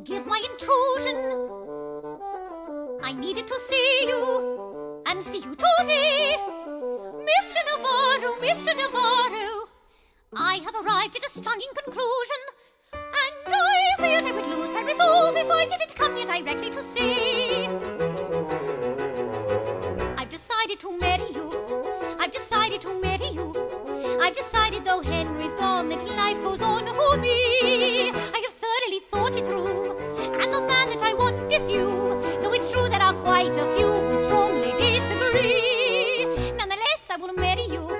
forgive my intrusion. I needed to see you and see you today. Mr. Navarro, Mr. Navarro, I have arrived at a stunning conclusion. And I feared I would lose my resolve if I didn't come here directly to see. I've decided to marry you. I've decided to marry you. I've decided though Henry's gone that life goes on for me. I you. Though it's true there are quite a few who strongly disagree. Nonetheless, I will marry you.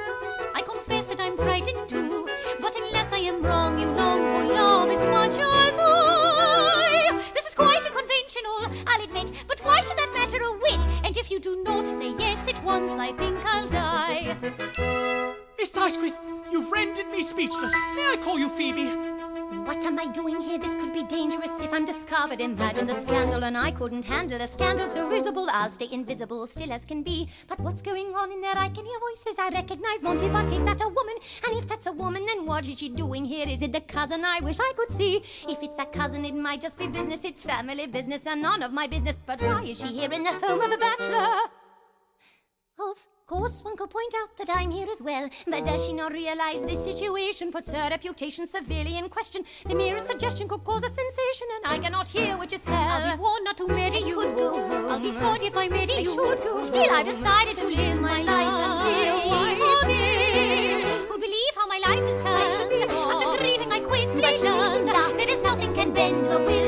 I confess that I'm frightened too, but unless I am wrong, you long for love as much as I. This is quite unconventional, I'll admit, but why should that matter a whit? And if you do not say yes at once, I think I'll die. Miss D'Ysquith, you've rendered me speechless. May I call you Phoebe? What am I doing here? This could be dangerous if I'm discovered. Imagine the scandal, and I couldn't handle a scandal so risible. I'll stay invisible, still as can be. But what's going on in there? I can hear voices. I recognize Monty, but is that a woman? And if that's a woman, then what is she doing here? Is it the cousin I wish I could see? If it's that cousin, it might just be business. It's family business and none of my business. But why is she here in the home of a bachelor? Of course, one could point out that I'm here as well. But does she not realize this situation puts her reputation severely in question? The merest suggestion could cause a sensation, and I cannot hear which is hell. I'll be warned not to marry you. Could go home. I'll be scorned if I marry I you. should go Still, I've decided to live my life and be a wife again. Who believe how my life is turned? After grieving, I quit. But learned that is nothing can bend the will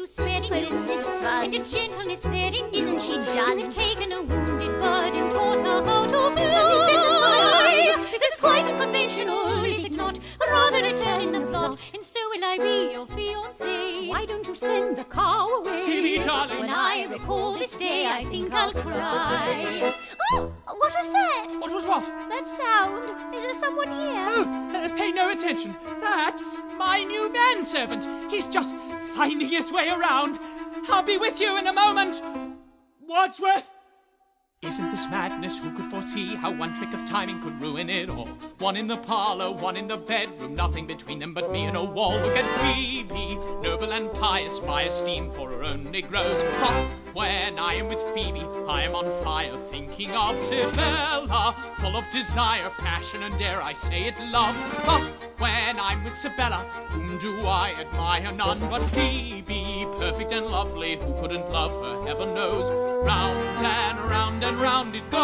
to swearing. Well, isn't this fun? And a gentleness therein. Isn't she done? They've taken a wounded bird and taught her how to fly. This is quite unconventional, is it not? Rather a turn in the plot, and so will I be your fiancé. Why don't you send the car away? Phoebe, darling. When I recall this day, I think I'll cry. Oh, what was that? What was what? That sound. Is there someone here? Oh, uh, pay no attention. That's my new manservant. He's just finding his way around. I'll be with you in a moment. Wadsworth! Isn't this madness? Who could foresee how one trick of timing could ruin it all? One in the parlor, one in the bedroom, nothing between them but me and a wall. Look at Phoebe, noble and pious, my esteem for her only grows hot. When I am with Phoebe, I am on fire, thinking of Sibella, full of desire, passion, and dare I say it, love. But when I'm with Sibella, whom do I admire? None but Phoebe, perfect and lovely. Who couldn't love her? Heaven knows. Round and round and round it goes.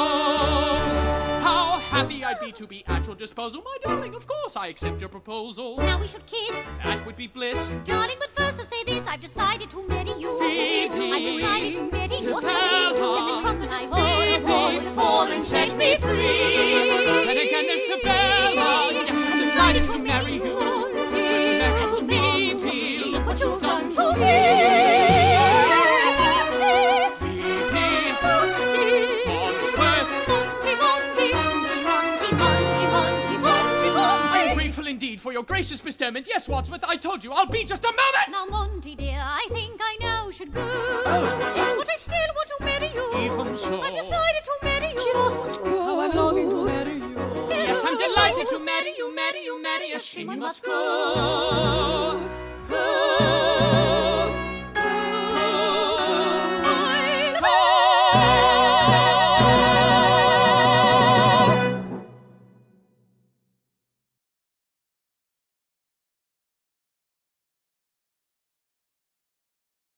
How happy I'd be to be at your disposal, my darling. Of course, I accept your proposal. Now we should kiss. That would be bliss. Darling, but first I'll say this. I've decided to marry you. Phoebe, I've decided to marry you. Let the trumpet I hold the what you've done to me. Phoebe, Wadsworth. I'm grateful indeed for your gracious bestowment. Yes, Wadsworth, I told you, I'll be just a moment. Now, Monty dear, I think I now should go. Oh. But I still want to marry you. Even so. I've decided to marry you. Just go. How I'm longing to marry you. Yes, I'm delighted to marry you, marry you, marry you. You must go.